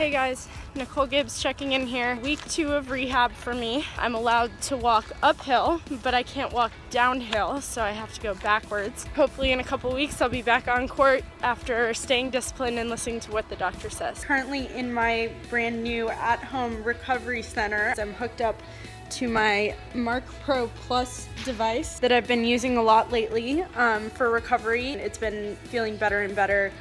Hey guys, Nicole Gibbs checking in here. Week two of rehab for me. I'm allowed to walk uphill, but I can't walk downhill, so I have to go backwards. Hopefully in a couple weeks I'll be back on court after staying disciplined and listening to what the doctor says. Currently in my brand new at-home recovery center. I'm hooked up to my Marc Pro Plus device that I've been using a lot lately um, for recovery. It's been feeling better and better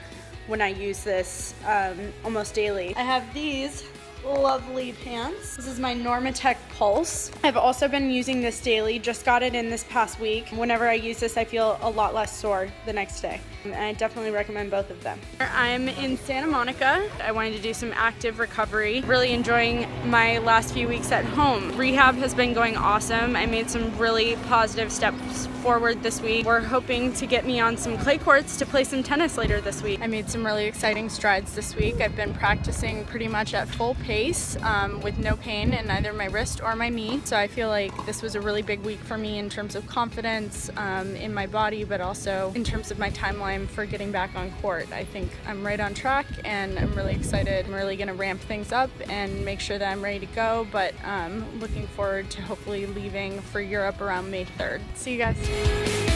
when I use this um, almost daily. I have these lovely pants. This is my Normatec Pulse. I've also been using this daily, just got it in this past week. Whenever I use this, I feel a lot less sore the next day. And I definitely recommend both of them. I'm in Santa Monica. I wanted to do some active recovery. Really enjoying my last few weeks at home. Rehab has been going awesome. I made some really positive steps forward this week. We're hoping to get me on some clay courts to play some tennis later this week. I made some really exciting strides this week. I've been practicing pretty much at full pace um, with no pain in either my wrist or my knee. So I feel like this was a really big week for me in terms of confidence um, in my body, but also in terms of my timeline for getting back on court. I think I'm right on track and I'm really excited. I'm really gonna ramp things up and make sure that I'm ready to go, but um, looking forward to hopefully leaving for Europe around May 3rd. See you guys.